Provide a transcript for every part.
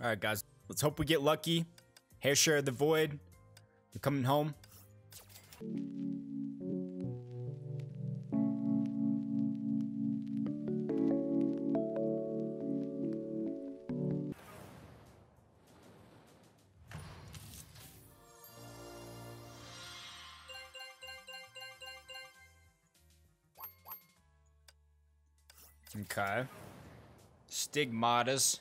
All right, guys. Let's hope we get lucky. Hair share of the void. We're coming home. Okay. Stigmatas.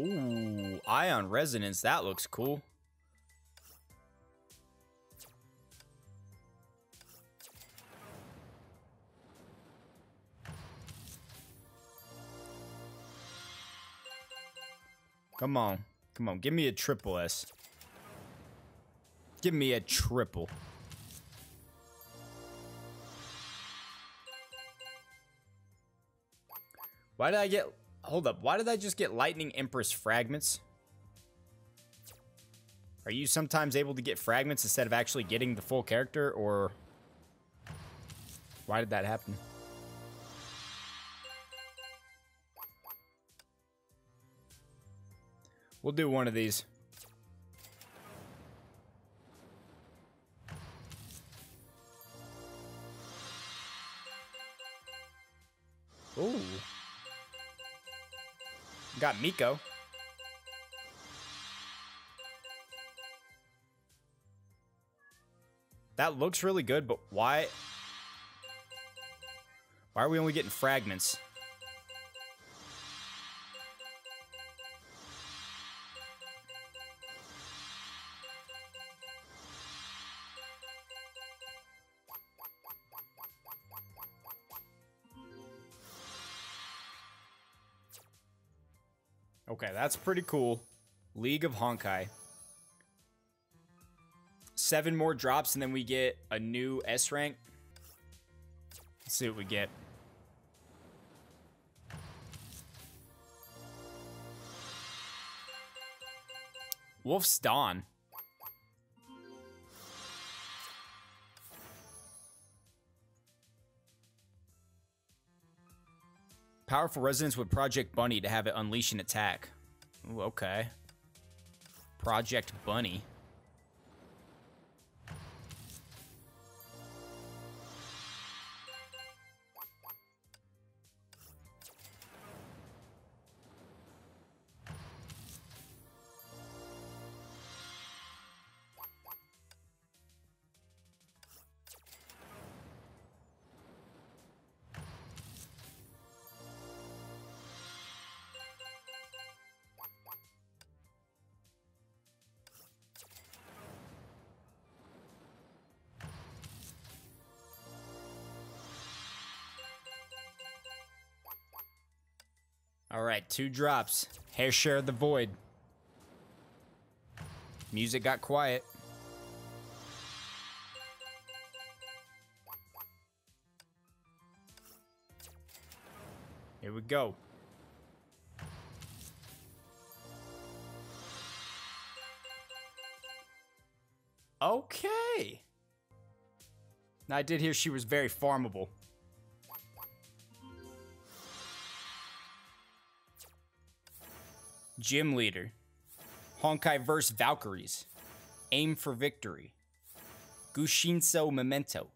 Ooh, ion resonance. That looks cool. Come on. Come on. Give me a triple S. Give me a triple. Why did I get... Hold up. Why did I just get Lightning Empress fragments? Are you sometimes able to get fragments instead of actually getting the full character, or... Why did that happen? We'll do one of these. Ooh. Got Miko. That looks really good, but why... Why are we only getting fragments? Okay, that's pretty cool. League of Honkai. Seven more drops, and then we get a new S rank. Let's see what we get. Wolf's Dawn. Powerful resonance with Project Bunny to have it unleash an attack. Ooh, okay. Project Bunny. All right, two drops. Hair share of the void. Music got quiet. Here we go. Okay. Now, I did hear she was very farmable. Gym Leader. Honkai vs. Valkyries. Aim for Victory. Gushinso Memento.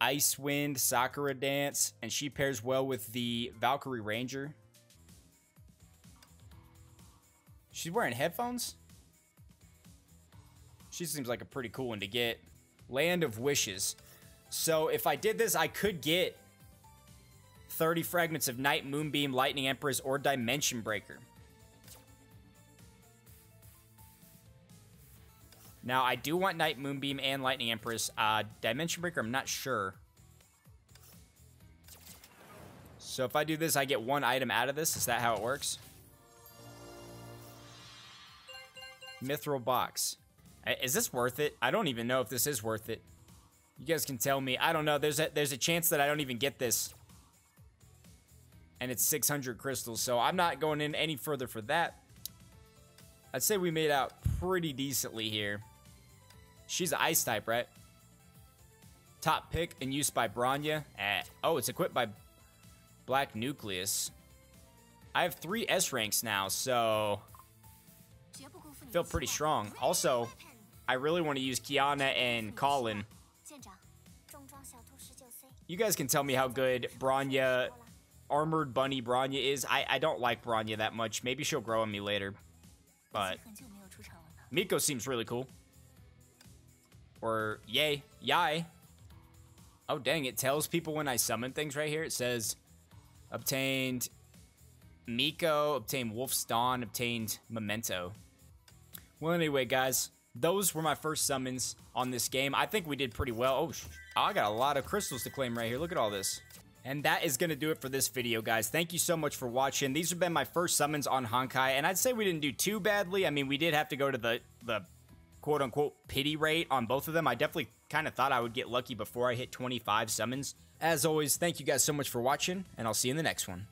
Ice Wind Sakura Dance, and she pairs well with the Valkyrie Ranger. She's wearing headphones? She seems like a pretty cool one to get. Land of Wishes. So if I did this, I could get 30 fragments of Knight, Moonbeam, Lightning Empress, or Dimension Breaker. Now, I do want Knight, Moonbeam, and Lightning Empress. Uh, Dimension Breaker, I'm not sure. So if I do this, I get one item out of this. Is that how it works? Mithril Box. Is this worth it? I don't even know if this is worth it. You guys can tell me. I don't know. There's a, there's a chance that I don't even get this. And it's 600 crystals, so I'm not going in any further for that. I'd say we made out pretty decently here. She's an ice type, right? Top pick and used by Bronya. Eh. Oh, it's equipped by Black Nucleus. I have three S ranks now, so feel pretty strong. Also, I really want to use Kiana and Kallen. You guys can tell me how good Bronya, Armored Bunny Bronya is. I, I don't like Bronya that much. Maybe she'll grow on me later. But Miko seems really cool. Or yay, yay. Oh dang, it tells people when I summon things right here. It says obtained Miko, obtained Wolf's Dawn, obtained Memento. Well, anyway, guys, those were my first summons on this game. I think we did pretty well. Oh, I got a lot of crystals to claim right here. Look at all this. And that is going to do it for this video, guys. Thank you so much for watching. These have been my first summons on Honkai, and I'd say we didn't do too badly. I mean, we did have to go to the, the quote-unquote pity rate on both of them. I definitely kind of thought I would get lucky before I hit 25 summons. As always, thank you guys so much for watching, and I'll see you in the next one.